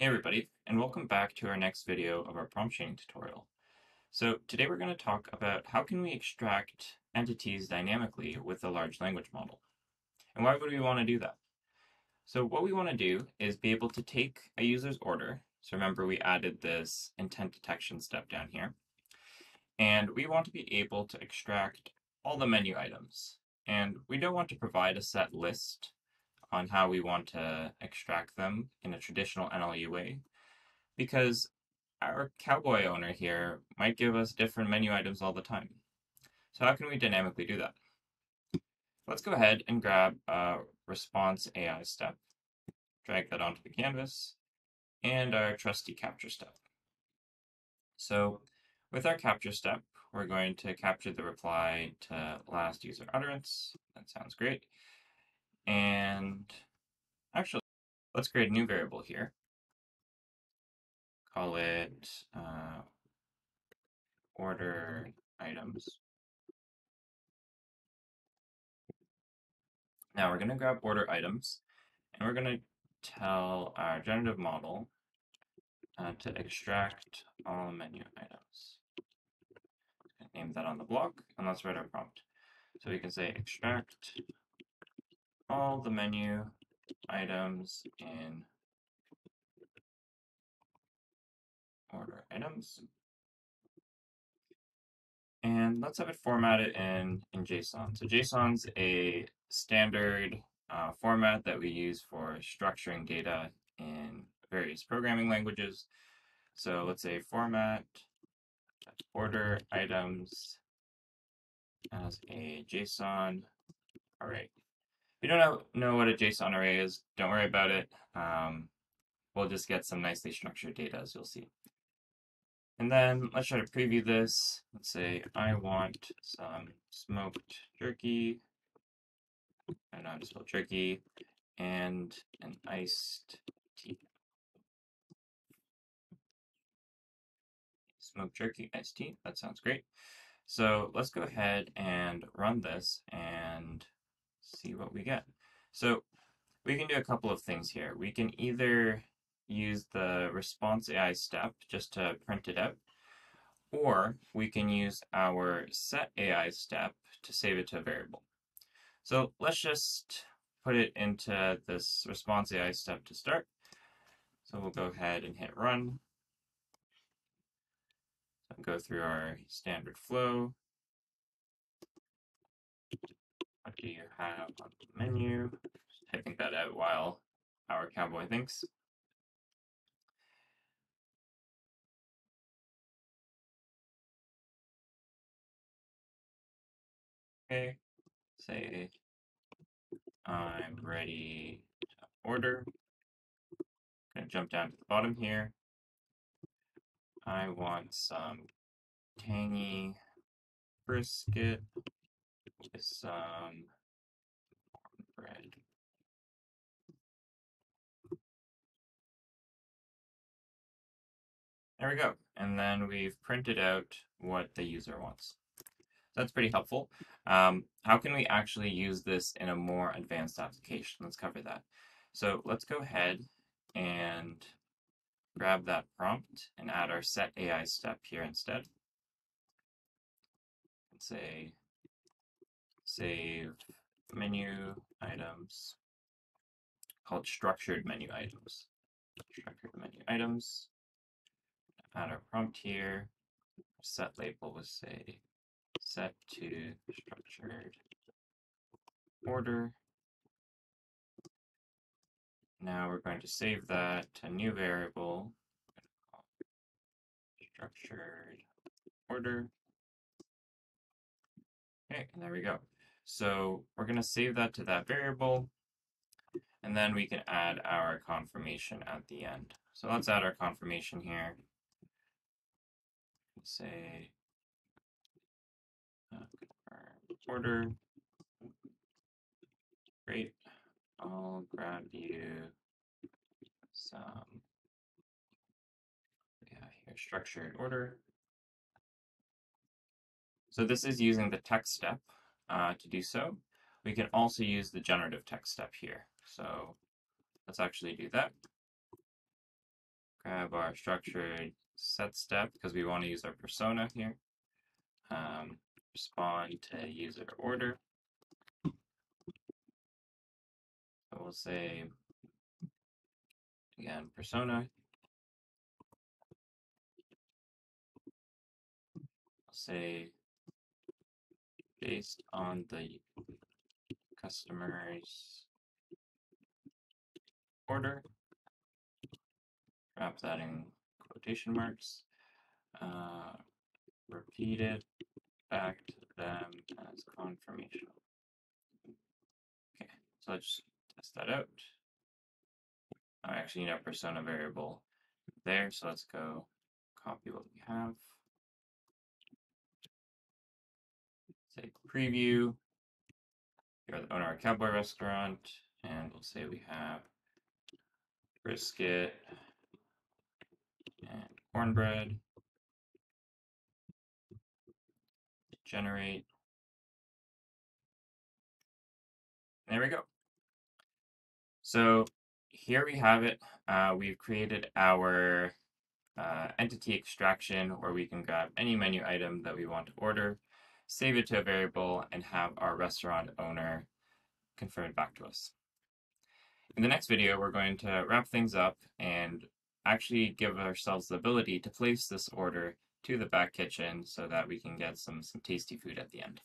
Hey everybody, and welcome back to our next video of our prompt chaining tutorial. So today we're going to talk about how can we extract entities dynamically with a large language model. And why would we want to do that? So what we want to do is be able to take a user's order. So remember we added this intent detection step down here. And we want to be able to extract all the menu items. And we don't want to provide a set list on how we want to extract them in a traditional NLU way because our cowboy owner here might give us different menu items all the time. So how can we dynamically do that? Let's go ahead and grab a response AI step, drag that onto the canvas, and our trusty capture step. So with our capture step, we're going to capture the reply to last user utterance. That sounds great. And actually, let's create a new variable here. Call it uh, order items. Now we're going to grab order items and we're going to tell our generative model uh, to extract all menu items. Name that on the block and let's write our prompt. So we can say extract all the menu items in order items. And let's have it formatted in, in JSON. So JSON's a standard uh, format that we use for structuring data in various programming languages. So let's say format order items as a JSON array you don't know, what a JSON array is, don't worry about it. Um, we'll just get some nicely structured data, as you'll see. And then let's try to preview this. Let's say I want some smoked jerky, I know how to spell jerky, and an iced tea. Smoked jerky, iced tea, that sounds great. So let's go ahead and run this and see what we get. So we can do a couple of things here. We can either use the response AI step just to print it out, or we can use our set AI step to save it to a variable. So let's just put it into this response AI step to start. So we'll go ahead and hit run. So go through our standard flow. Have on the menu? Just typing that out while our cowboy thinks. Okay, say I'm ready to order. Gonna jump down to the bottom here. I want some tangy brisket with some There we go. And then we've printed out what the user wants. That's pretty helpful. Um, how can we actually use this in a more advanced application? Let's cover that. So let's go ahead and grab that prompt and add our set AI step here instead. And say save menu items called structured menu items. Structured menu items. Add our prompt here. Set label will say set to structured order. Now we're going to save that to a new variable structured order. Okay, and there we go. So we're going to save that to that variable, and then we can add our confirmation at the end. So let's add our confirmation here. Say uh, order. Great. I'll grab you some yeah, here structured order. So this is using the text step uh, to do so. We can also use the generative text step here. So let's actually do that. Grab our structured set step because we want to use our persona here. Um, respond to user order. So we'll say, again, persona. Say, based on the customer's order, wrap that in quotation marks, uh, repeat it back to them as confirmation. Okay, so let's test that out. I actually need a persona variable there, so let's go copy what we have. Say preview. You're the owner of Cowboy Restaurant, and we'll say we have brisket and cornbread. Generate. There we go. So here we have it. Uh, we've created our uh, entity extraction where we can grab any menu item that we want to order, save it to a variable, and have our restaurant owner confirm it back to us. In the next video, we're going to wrap things up and actually give ourselves the ability to place this order to the back kitchen so that we can get some, some tasty food at the end.